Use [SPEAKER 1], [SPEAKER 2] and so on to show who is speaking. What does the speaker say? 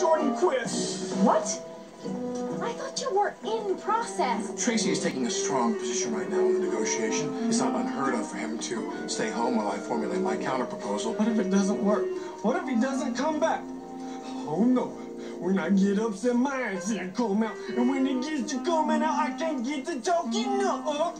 [SPEAKER 1] Jordan quit.
[SPEAKER 2] What? I thought you were in process.
[SPEAKER 3] Tracy is taking a strong position right now in the negotiation. It's not unheard of for him to stay home while I formulate my counterproposal.
[SPEAKER 1] What if it doesn't work? What if he doesn't come back? Oh no. When I get upset, my accent come out. And when it gets to coming out, I can't get to talking up.